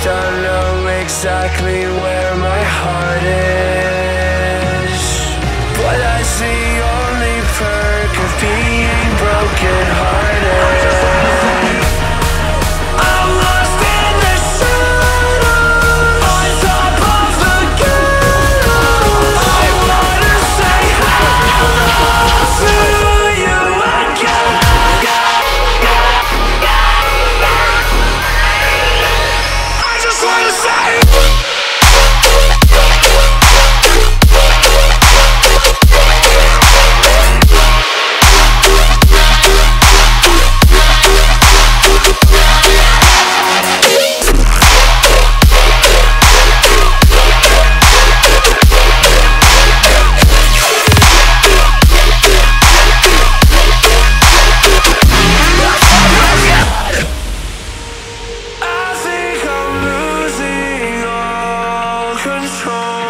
don't know exactly control,